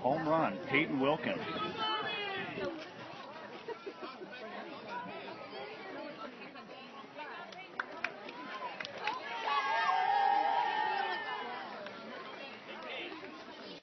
Home run, Peyton Wilkins.